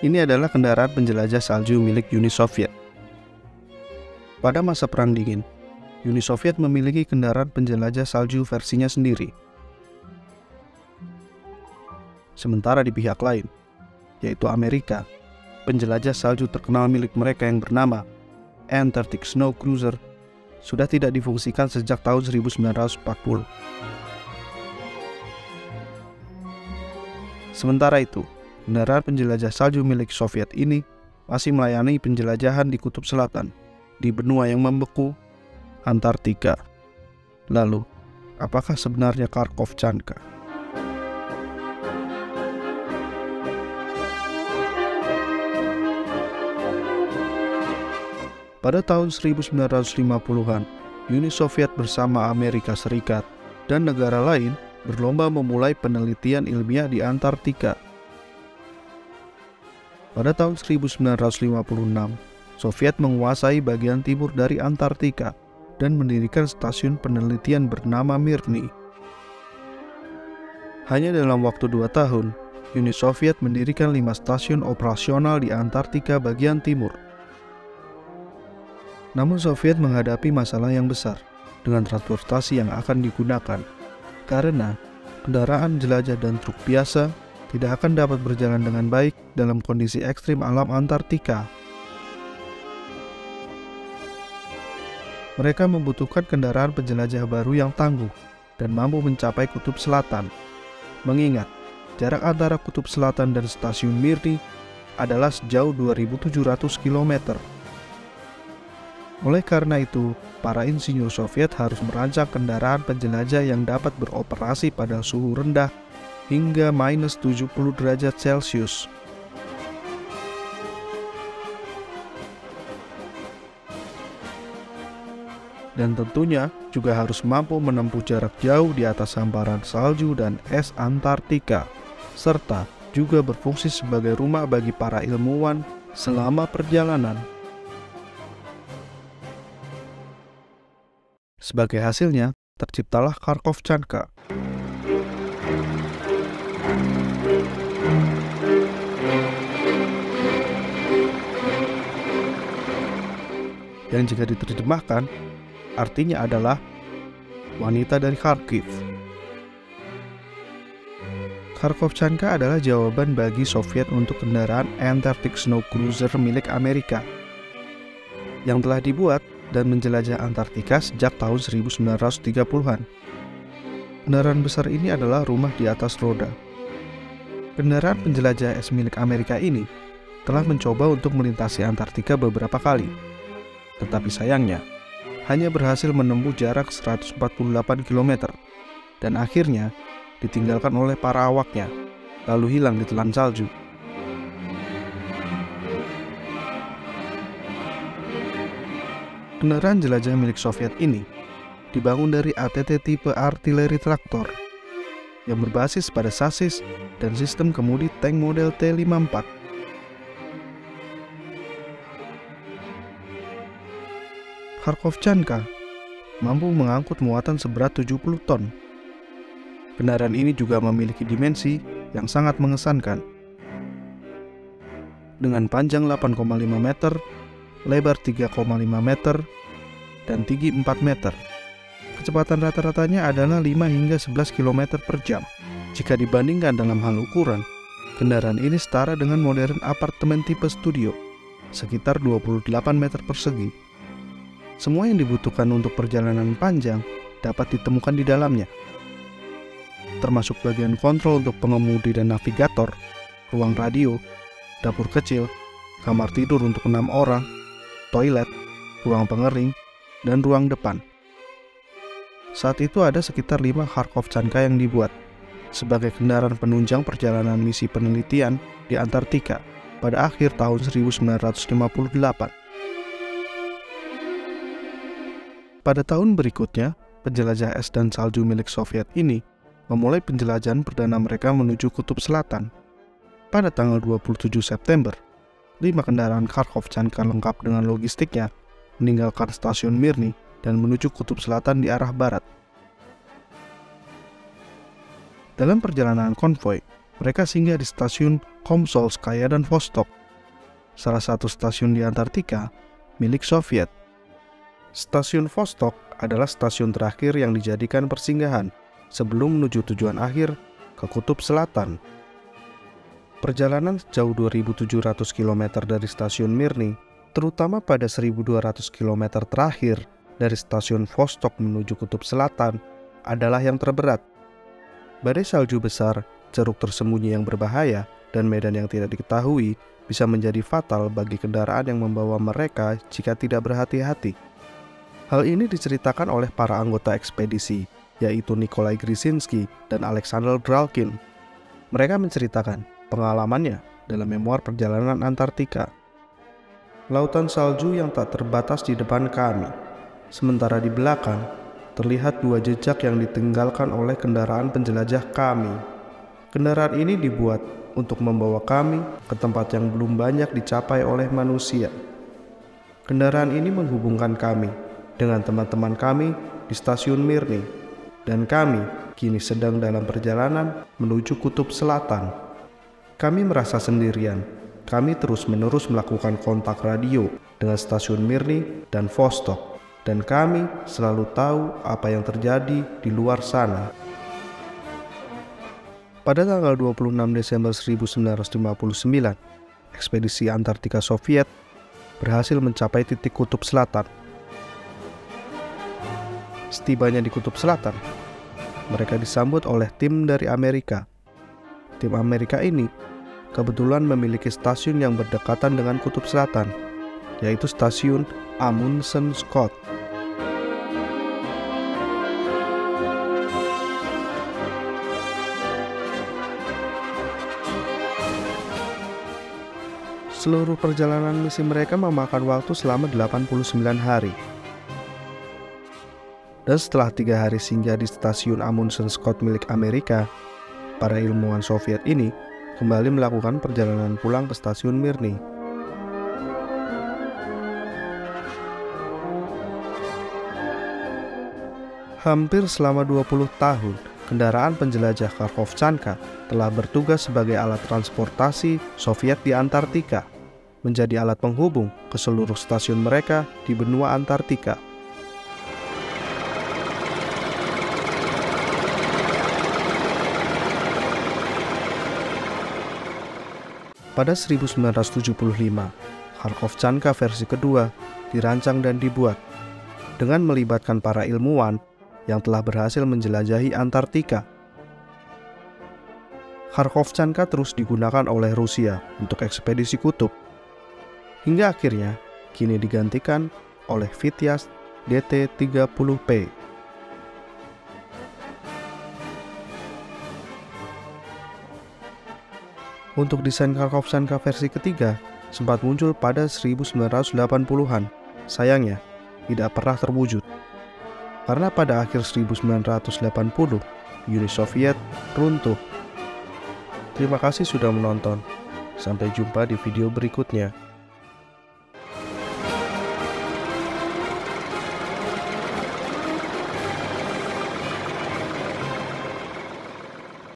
Ini adalah kendaraan penjelajah salju milik Uni Soviet. Pada masa Perang Dingin, Uni Soviet memiliki kendaraan penjelajah salju versinya sendiri. Sementara di pihak lain, yaitu Amerika, penjelajah salju terkenal milik mereka yang bernama Antarctic Snow Cruiser sudah tidak difungsikan sejak tahun 1940. Sementara itu, kendaraan penjelajah salju milik Soviet ini masih melayani penjelajahan di Kutub Selatan, di benua yang membeku, Antartika. Lalu, apakah sebenarnya Kharkov Chanka? Pada tahun 1950-an, Uni Soviet bersama Amerika Serikat dan negara lain berlomba memulai penelitian ilmiah di Antartika. Pada tahun 1956, Soviet menguasai bagian timur dari Antartika dan mendirikan stasiun penelitian bernama Mirny. Hanya dalam waktu dua tahun, Uni Soviet mendirikan lima stasiun operasional di Antartika bagian timur – namun Soviet menghadapi masalah yang besar dengan transportasi yang akan digunakan karena kendaraan jelajah dan truk biasa tidak akan dapat berjalan dengan baik dalam kondisi ekstrim alam Antartika. Mereka membutuhkan kendaraan penjelajah baru yang tangguh dan mampu mencapai kutub selatan. Mengingat jarak antara kutub selatan dan stasiun Mirny adalah sejauh 2700 km. Oleh karena itu, para insinyur Soviet harus merancang kendaraan penjelajah yang dapat beroperasi pada suhu rendah hingga minus 70 derajat Celcius. Dan tentunya juga harus mampu menempuh jarak jauh di atas hamparan salju dan es Antartika, serta juga berfungsi sebagai rumah bagi para ilmuwan selama perjalanan. Sebagai hasilnya, terciptalah Kharkov Chanka. Yang jika diterjemahkan, artinya adalah wanita dari Kharkiv. Kharkov Chanka adalah jawaban bagi Soviet untuk kendaraan Antarctic Snow Cruiser milik Amerika yang telah dibuat dan menjelajah Antartika sejak tahun 1930-an. Kendaraan besar ini adalah rumah di atas roda. Kendaraan penjelajah es milik Amerika ini telah mencoba untuk melintasi Antartika beberapa kali. Tetapi sayangnya, hanya berhasil menempuh jarak 148 km dan akhirnya ditinggalkan oleh para awaknya, lalu hilang di telan salju. Kendaraan jelajah milik Soviet ini dibangun dari ATT tipe artileri traktor yang berbasis pada sasis dan sistem kemudi tank model T-54. Kharkovchanka mampu mengangkut muatan seberat 70 ton. Kendaraan ini juga memiliki dimensi yang sangat mengesankan. Dengan panjang 8,5 meter lebar 3,5 meter, dan tinggi 4 meter. Kecepatan rata-ratanya adalah 5 hingga 11 km per jam. Jika dibandingkan dalam hal ukuran, kendaraan ini setara dengan modern apartemen tipe studio, sekitar 28 meter persegi. Semua yang dibutuhkan untuk perjalanan panjang dapat ditemukan di dalamnya, termasuk bagian kontrol untuk pengemudi dan navigator, ruang radio, dapur kecil, kamar tidur untuk enam orang, toilet, ruang pengering, dan ruang depan. Saat itu ada sekitar 5 Kharkov Chanka yang dibuat sebagai kendaraan penunjang perjalanan misi penelitian di Antartika pada akhir tahun 1958. Pada tahun berikutnya, penjelajah es dan salju milik Soviet ini memulai penjelajahan perdana mereka menuju kutub selatan. Pada tanggal 27 September lima kendaraan Kharkov Chanka lengkap dengan logistiknya meninggalkan stasiun Mirny dan menuju kutub selatan di arah barat. Dalam perjalanan konvoi, mereka singgah di stasiun Komsolskaya dan Vostok. Salah satu stasiun di Antartika milik Soviet. Stasiun Vostok adalah stasiun terakhir yang dijadikan persinggahan sebelum menuju tujuan akhir ke Kutub Selatan. Perjalanan sejauh 2.700 km dari stasiun Mirny, terutama pada 1.200 km terakhir dari stasiun Vostok menuju Kutub Selatan, adalah yang terberat. Badai salju besar, ceruk tersembunyi yang berbahaya, dan medan yang tidak diketahui bisa menjadi fatal bagi kendaraan yang membawa mereka jika tidak berhati-hati. Hal ini diceritakan oleh para anggota ekspedisi, yaitu Nikolai Grisinski dan Alexander Dralkin. Mereka menceritakan pengalamannya dalam memoir perjalanan Antartika. Lautan salju yang tak terbatas di depan kami, sementara di belakang terlihat dua jejak yang ditinggalkan oleh kendaraan penjelajah kami. Kendaraan ini dibuat untuk membawa kami ke tempat yang belum banyak dicapai oleh manusia. Kendaraan ini menghubungkan kami dengan teman-teman kami di stasiun Mirni, dan kami kini sedang dalam perjalanan menuju kutub selatan. Kami merasa sendirian. Kami terus-menerus melakukan kontak radio dengan stasiun Mirni dan Vostok, dan kami selalu tahu apa yang terjadi di luar sana. Pada tanggal 26 Desember 1959, ekspedisi Antartika Soviet berhasil mencapai titik kutub selatan. Setibanya di kutub selatan, mereka disambut oleh tim dari Amerika. Tim Amerika ini kebetulan memiliki stasiun yang berdekatan dengan kutub selatan, yaitu stasiun Amundsen Scott. Seluruh perjalanan misi mereka memakan waktu selama 89 hari. Dan setelah tiga hari singgah di stasiun Amundsen Scott milik Amerika, para ilmuwan Soviet ini kembali melakukan perjalanan pulang ke stasiun Mirny. Hampir selama 20 tahun, kendaraan penjelajah Kharkovchanka telah bertugas sebagai alat transportasi Soviet di Antartika, menjadi alat penghubung ke seluruh stasiun mereka di benua Antartika. Pada 1975, Kharkovchanka versi kedua dirancang dan dibuat dengan melibatkan para ilmuwan yang telah berhasil menjelajahi Antartika. Kharkovchanka terus digunakan oleh Rusia untuk ekspedisi kutub, hingga akhirnya kini digantikan oleh Vityas DT-30P. Untuk desain Kharkovchanka versi ketiga sempat muncul pada 1980-an. Sayangnya, tidak pernah terwujud. Karena pada akhir 1980, Uni Soviet runtuh. Terima kasih sudah menonton. Sampai jumpa di video berikutnya.